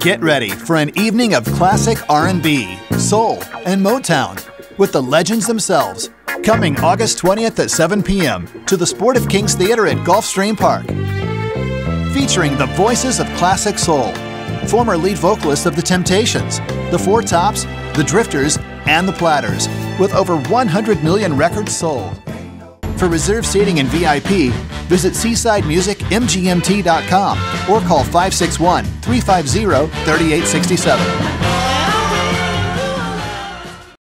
Get ready for an evening of classic R&B, soul, and Motown with the legends themselves. Coming August 20th at 7 p.m. to the Sport of Kings Theater at Gulfstream Park. Featuring the voices of classic soul, former lead vocalists of The Temptations, The Four Tops, The Drifters, and The Platters, with over 100 million records sold. For reserved seating and VIP, visit seasidemusicmgmt.com or call 561 350 3867.